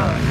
run.